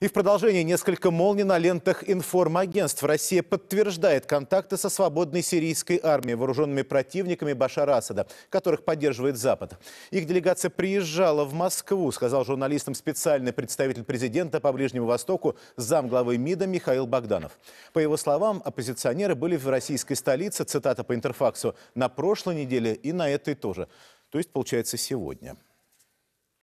И в продолжение несколько молний на лентах информагентств. Россия подтверждает контакты со свободной сирийской армией, вооруженными противниками Башара Асада, которых поддерживает Запад. Их делегация приезжала в Москву, сказал журналистам специальный представитель президента по Ближнему Востоку, замглавы МИДа Михаил Богданов. По его словам, оппозиционеры были в российской столице, цитата по интерфаксу, на прошлой неделе и на этой тоже. То есть, получается, сегодня.